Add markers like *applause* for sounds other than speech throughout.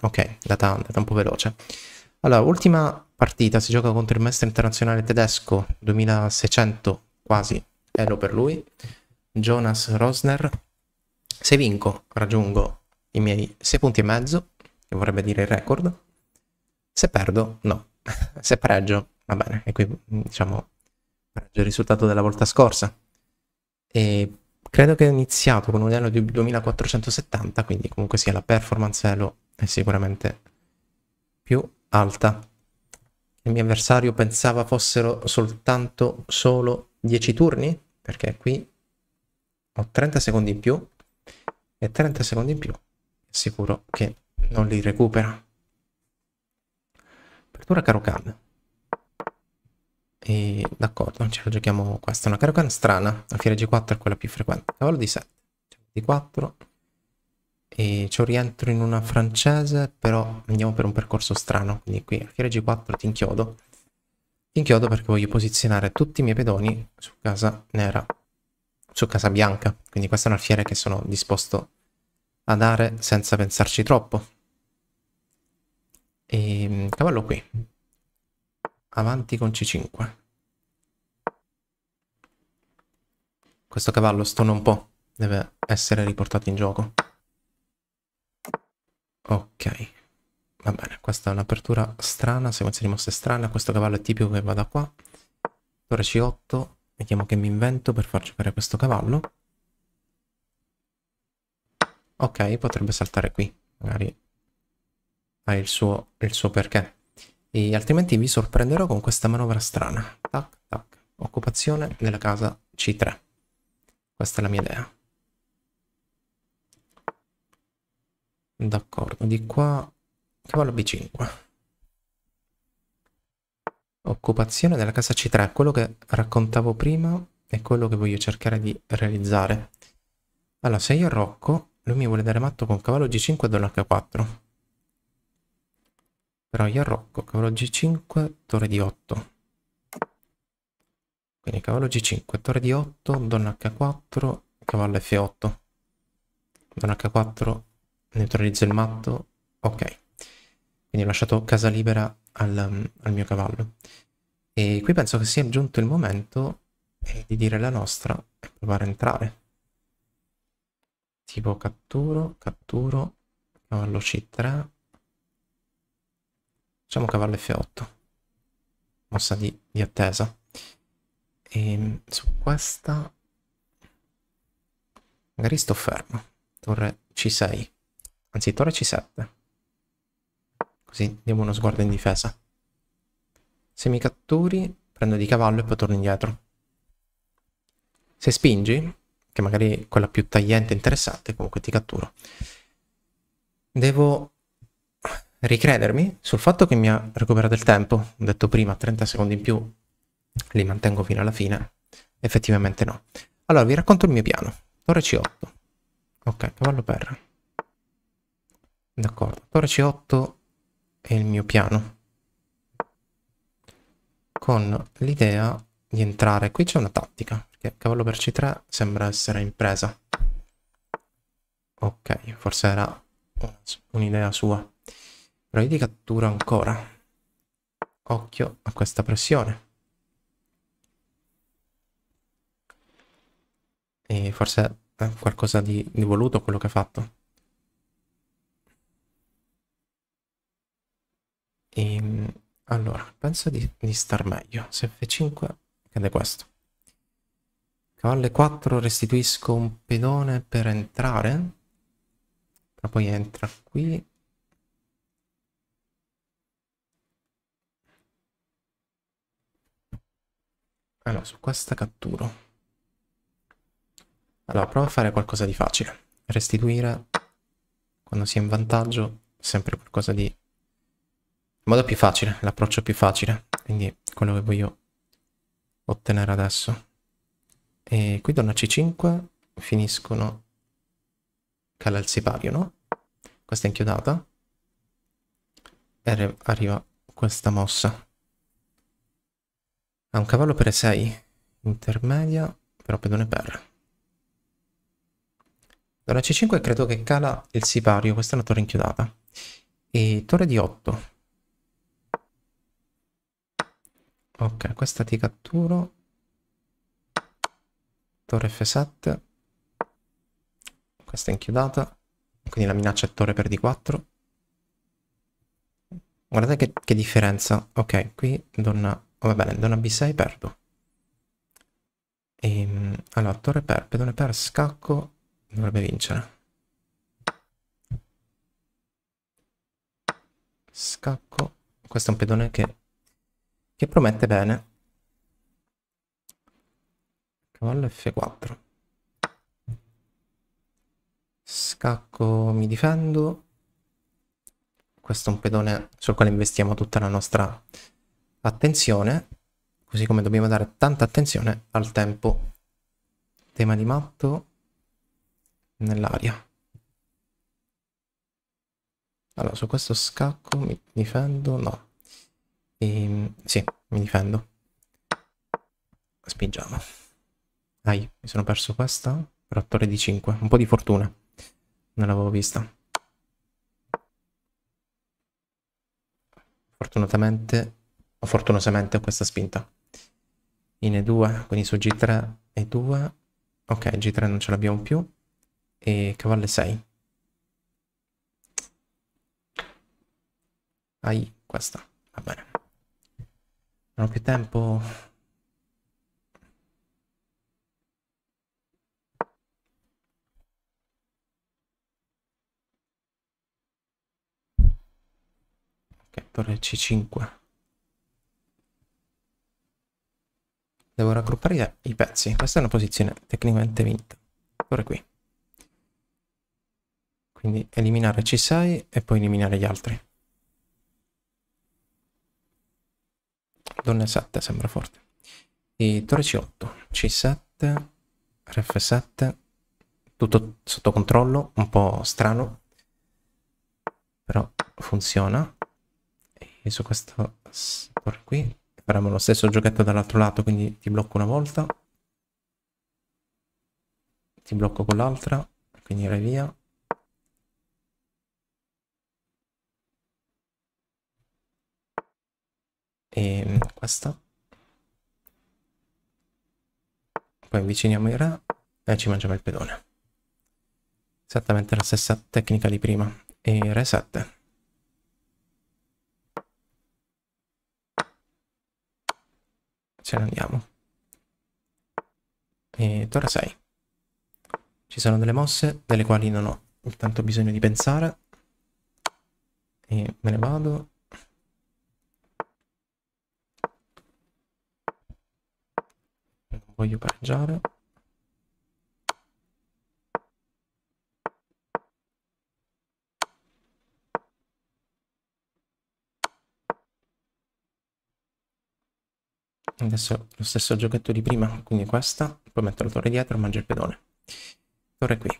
Ok, è andata, andata un po' veloce. Allora, ultima partita, si gioca contro il maestro internazionale tedesco, 2600 quasi, elo per lui, Jonas Rosner. Se vinco, raggiungo i miei 6 punti e mezzo, che vorrebbe dire il record. Se perdo, no. *laughs* Se pareggio, va bene. E qui, diciamo, pareggio il risultato della volta scorsa. E credo che ho iniziato con un elo di 2470, quindi comunque sia la performance elo è sicuramente più alta. Il mio avversario pensava fossero soltanto solo 10 turni, perché qui ho 30 secondi in più e 30 secondi in più. Sicuro che non li recupera. Apertura Karokan. E d'accordo, ce la giochiamo questa. Una Karokan strana. La fiera G4 è quella più frequente. Cavallo di 7. Di 4. E un rientro in una francese, però andiamo per un percorso strano. Quindi qui a fiera G4 ti inchiodo. Ti inchiodo perché voglio posizionare tutti i miei pedoni su casa nera. Su casa bianca. Quindi questo è un alfiere che sono disposto a dare senza pensarci troppo. E ehm, cavallo qui. Avanti con C5. Questo cavallo stona un po'. Deve essere riportato in gioco. Ok. Va bene, questa è un'apertura strana, sequenza di mosse strana. Questo cavallo è tipico che vada qua. Torre C8. Vediamo che mi invento per far giocare questo cavallo. Ok, potrebbe saltare qui. Magari ha il suo, il suo perché. E altrimenti vi sorprenderò con questa manovra strana. Tac, tac. Occupazione della casa C3. Questa è la mia idea. D'accordo, di qua cavallo B5. Occupazione della casa C3, quello che raccontavo prima è quello che voglio cercare di realizzare. Allora, se io arrocco, lui mi vuole dare matto con cavallo G5 e donna H4. Però io arrocco, cavallo G5, torre di 8. Quindi cavallo G5, torre di 8, donna H4, cavallo F8. Donna H4, neutralizzo il matto, ok. Quindi ho lasciato casa libera al, al mio cavallo. E qui penso che sia giunto il momento eh, di dire la nostra e provare a entrare. Tipo catturo, catturo, cavallo C3, Facciamo cavallo F8. Mossa di, di attesa. E ehm, su questa... Magari sto fermo. Torre C6. Anzi, torre C7. Così diamo uno sguardo in difesa. Se mi catturi, prendo di cavallo e poi torno indietro. Se spingi, che magari è quella più tagliente e interessante, comunque ti catturo. Devo ricredermi sul fatto che mi ha recuperato il tempo. Ho detto prima 30 secondi in più, li mantengo fino alla fine. Effettivamente no. Allora, vi racconto il mio piano. Torre C8. Ok, cavallo per. D'accordo. Torre C8 è il mio piano. Con l'idea di entrare. Qui c'è una tattica, perché cavallo per C3 sembra essere impresa. Ok, forse era un'idea sua. Però io ti catturo ancora. Occhio a questa pressione. E forse è qualcosa di, di voluto quello che ha fatto. E, ehm, allora, penso di, di star meglio. Se F5 cade questo. Cavallo 4 restituisco un pedone per entrare. Però poi entra qui Allora, su questa catturo. Allora, provo a fare qualcosa di facile. Restituire, quando si è in vantaggio, sempre qualcosa di... In modo più facile, l'approccio più facile. Quindi quello che voglio ottenere adesso. E qui donna C5, finiscono... Cala il sipario, no? Questa è inchiodata. E arriva questa mossa. Ha un cavallo per E6, intermedia, però pedone per. Donna C5 credo che cala il sipario, questa è una torre inchiodata. E torre di 8. Ok, questa ti catturo. Torre F7. Questa è inchiodata. Quindi la minaccia è torre per D4. Guardate che, che differenza. Ok, qui donna... Oh, va bene, donna B6 perdo. E, ehm, allora, torre per, pedone per, scacco, dovrebbe vincere. Scacco. Questo è un pedone che, che promette bene. Cavallo F4. Scacco, mi difendo. Questo è un pedone sul quale investiamo tutta la nostra attenzione. Così come dobbiamo dare tanta attenzione al tempo. Tema di matto nell'aria. Allora, su questo scacco mi difendo? No. E, ehm, sì, mi difendo. Spingiamo. Dai, mi sono perso questa. Per 8 di 5. Un po' di fortuna. Non l'avevo vista. Fortunatamente, fortunosamente ho questa spinta. In E2, quindi su G3 e 2. Ok, G3 non ce l'abbiamo più. E cavallo 6. Ai, questa. Va bene. Non ho più tempo. Ok, torre C5. Devo raggruppare i pezzi. Questa è una posizione tecnicamente vinta. Torre qui. Quindi eliminare C6 e poi eliminare gli altri. Donna 7 sembra forte. E torre C8, C7, F7, tutto sotto controllo, un po' strano, però funziona. E su questa torre qui faremo lo stesso giochetto dall'altro lato, quindi ti blocco una volta, ti blocco con l'altra, quindi vai via. e mm, questa. Poi avviciniamo il re e ci mangiamo il pedone. Esattamente la stessa tecnica di prima. E re 7 ce ne andiamo e torre 6 ci sono delle mosse delle quali non ho tanto bisogno di pensare. E me ne vado. Voglio pareggiare adesso lo stesso giochetto di prima quindi questa poi metto la torre dietro mangio il pedone torre qui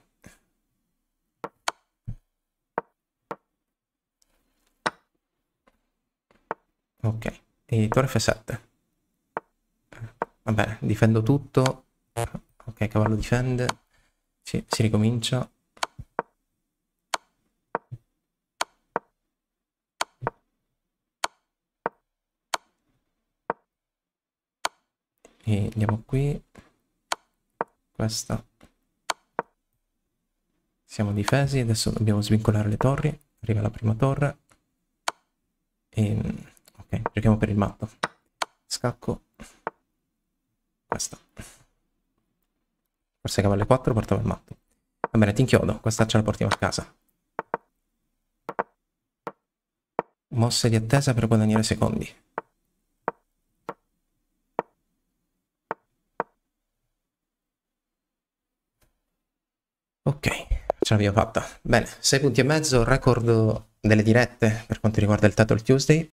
ok e torre f7 Va bene, difendo tutto. Ok, cavallo difende. Sì, si ricomincia. E andiamo qui. Questa. Siamo difesi, adesso dobbiamo svincolare le torri. Arriva la prima torre. E... Ok, giochiamo per il matto. Scacco questa. Forse cavallo 4 portava il matto. Va bene, ti inchiodo. Questa ce la portiamo a casa. Mosse di attesa per guadagnare secondi. Ok, ce l'abbiamo fatta. Bene, 6 punti e mezzo, record delle dirette per quanto riguarda il Title Tuesday.